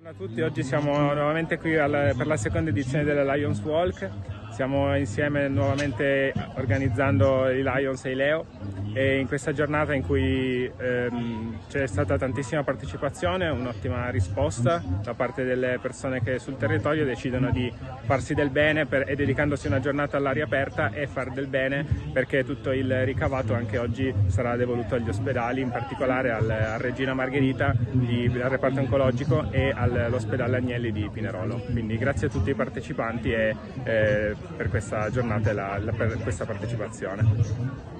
Buongiorno a tutti, oggi siamo nuovamente qui per la seconda edizione della Lions Walk. Siamo insieme nuovamente organizzando i Lions e i Leo e in questa giornata in cui ehm, c'è stata tantissima partecipazione, un'ottima risposta da parte delle persone che sul territorio decidono di farsi del bene per, e dedicandosi una giornata all'aria aperta e far del bene perché tutto il ricavato anche oggi sarà devoluto agli ospedali, in particolare al, a Regina Margherita, di, al reparto oncologico e all'ospedale Agnelli di Pinerolo. Quindi grazie a tutti i partecipanti e eh, per questa giornata e la, la, per questa partecipazione.